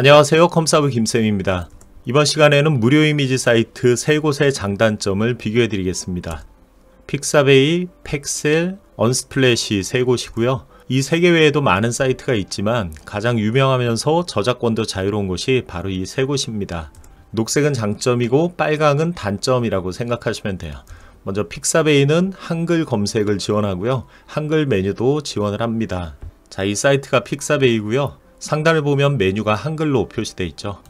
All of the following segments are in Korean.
안녕하세요 컴사브 김쌤입니다. 이번 시간에는 무료 이미지 사이트 세 곳의 장단점을 비교해 드리겠습니다. 픽사베이, 펙셀, 언스플래시 세 곳이고요. 이 세 개 외에도 많은 사이트가 있지만 가장 유명하면서 저작권도 자유로운 곳이 바로 이 세 곳입니다. 녹색은 장점이고 빨강은 단점이라고 생각하시면 돼요. 먼저 픽사베이는 한글 검색을 지원하고요. 한글 메뉴도 지원을 합니다. 자, 이 사이트가 픽사베이고요. 상단을 보면 메뉴가 한글로 표시되어 있죠.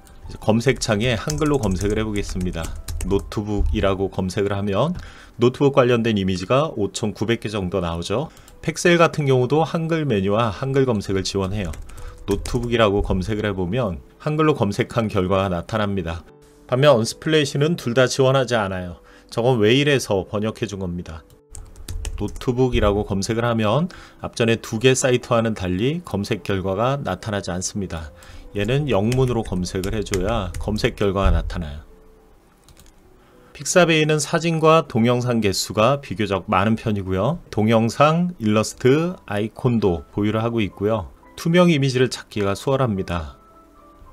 검색창에 한글로 검색을 해보겠습니다. 노트북이라고 검색을 하면 노트북 관련된 이미지가 5,900개 정도 나오죠. 펙셀 같은 경우도 한글 메뉴와 한글 검색을 지원해요. 노트북이라고 검색을 해보면 한글로 검색한 결과가 나타납니다. 반면 언스플래시는 둘 다 지원하지 않아요. 저건 웨일에서 번역해 준 겁니다. 노트북이라고 검색을 하면 앞전에 두 개 사이트와는 달리 검색 결과가 나타나지 않습니다. 얘는 영문으로 검색을 해줘야 검색 결과가 나타나요. 픽사베이는 사진과 동영상 개수가 비교적 많은 편이고요. 동영상, 일러스트, 아이콘도 보유를 하고 있고요. 투명 이미지를 찾기가 수월합니다.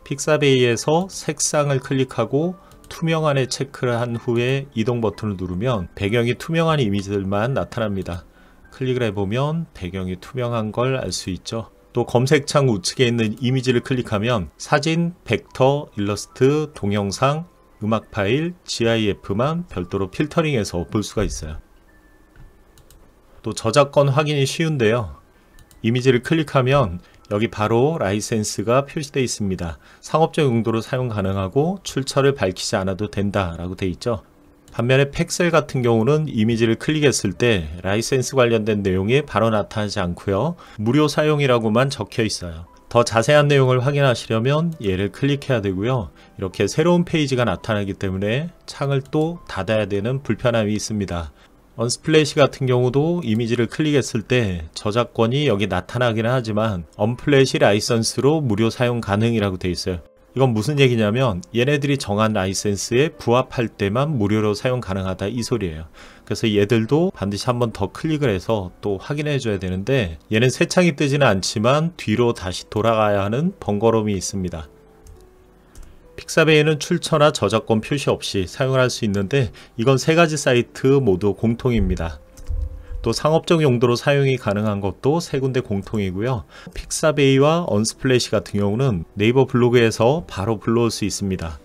픽사베이에서 색상을 클릭하고 투명함에 체크를 한 후에 이동 버튼을 누르면 배경이 투명한 이미지들만 나타납니다. 클릭을 해보면 배경이 투명한 걸 알 수 있죠. 또 검색창 우측에 있는 이미지를 클릭하면 사진, 벡터, 일러스트, 동영상, 음악 파일, GIF만 별도로 필터링해서 볼 수가 있어요. 또 저작권 확인이 쉬운데요. 이미지를 클릭하면 여기 바로 라이센스가 표시되어 있습니다. 상업적 용도로 사용 가능하고 출처를 밝히지 않아도 된다라고 되어 있죠. 반면에 펙셀 같은 경우는 이미지를 클릭했을 때 라이센스 관련된 내용이 바로 나타나지 않고요. 무료 사용이라고만 적혀 있어요. 더 자세한 내용을 확인하시려면 얘를 클릭해야 되고요. 이렇게 새로운 페이지가 나타나기 때문에 창을 또 닫아야 되는 불편함이 있습니다. 언스플래시 같은 경우도 이미지를 클릭했을 때 저작권이 여기 나타나기는 하지만 언스플래시 라이선스로 무료 사용 가능이라고 되어 있어요. 이건 무슨 얘기냐면 얘네들이 정한 라이센스에 부합할 때만 무료로 사용 가능하다 이 소리예요. 그래서 얘들도 반드시 한 번 더 클릭을 해서 또 확인해 줘야 되는데 얘는 새 창이 뜨지는 않지만 뒤로 다시 돌아가야 하는 번거로움이 있습니다. 픽사베이는 출처나 저작권 표시 없이 사용을 할수 있는데 이건 세 가지 사이트 모두 공통입니다. 또 상업적 용도로 사용이 가능한 것도 세 군데 공통이고요. 픽사베이와 언스플래시 같은 경우는 네이버 블로그에서 바로 불러올 수 있습니다.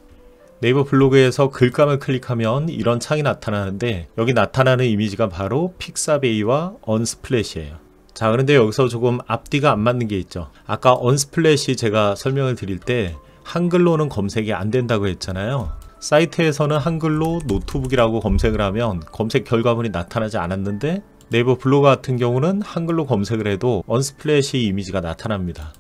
네이버 블로그에서 글감을 클릭하면 이런 창이 나타나는데 여기 나타나는 이미지가 바로 픽사베이와 언스플래시예요. 자 그런데 여기서 조금 앞뒤가 안 맞는 게 있죠. 아까 언스플래시 제가 설명을 드릴 때 한글로는 검색이 안 된다고 했잖아요. 사이트에서는 한글로 노트북이라고 검색을 하면 검색 결과물이 나타나지 않았는데 네이버 블로그 같은 경우는 한글로 검색을 해도 언스플래시 이미지가 나타납니다.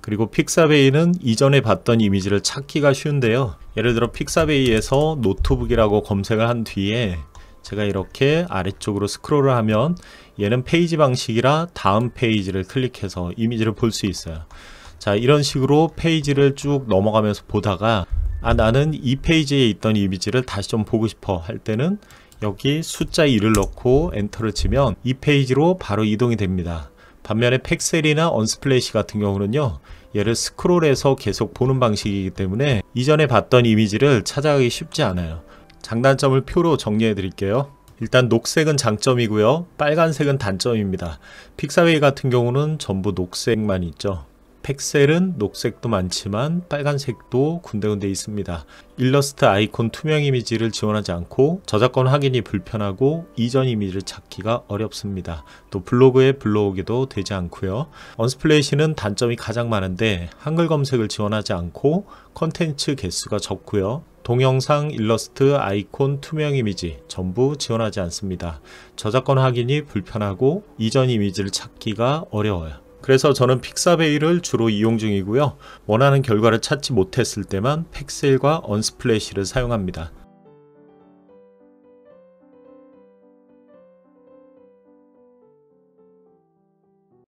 그리고 픽사베이는 이전에 봤던 이미지를 찾기가 쉬운데요. 예를 들어 픽사베이에서 노트북이라고 검색을 한 뒤에 제가 이렇게 아래쪽으로 스크롤을 하면 얘는 페이지 방식이라 다음 페이지를 클릭해서 이미지를 볼 수 있어요. 자 이런 식으로 페이지를 쭉 넘어가면서 보다가 아 나는 이 페이지에 있던 이미지를 다시 좀 보고 싶어 할 때는 여기 숫자 1을 넣고 엔터를 치면 이 페이지로 바로 이동이 됩니다. 반면에 펙셀이나 언스플래시 같은 경우는요. 얘를 스크롤해서 계속 보는 방식이기 때문에 이전에 봤던 이미지를 찾아가기 쉽지 않아요. 장단점을 표로 정리해 드릴게요. 일단 녹색은 장점이고요. 빨간색은 단점입니다. 픽사베이 같은 경우는 전부 녹색만 있죠. 펙셀은 녹색도 많지만 빨간색도 군데군데 있습니다. 일러스트 아이콘 투명 이미지를 지원하지 않고 저작권 확인이 불편하고 이전 이미지를 찾기가 어렵습니다. 또 블로그에 불러오기도 되지 않고요. 언스플래시는 단점이 가장 많은데 한글 검색을 지원하지 않고 컨텐츠 개수가 적고요. 동영상, 일러스트, 아이콘, 투명 이미지 전부 지원하지 않습니다. 저작권 확인이 불편하고 이전 이미지를 찾기가 어려워요. 그래서 저는 픽사베이를 주로 이용 중이고요. 원하는 결과를 찾지 못했을 때만 팩셀과 언스플래시를 사용합니다.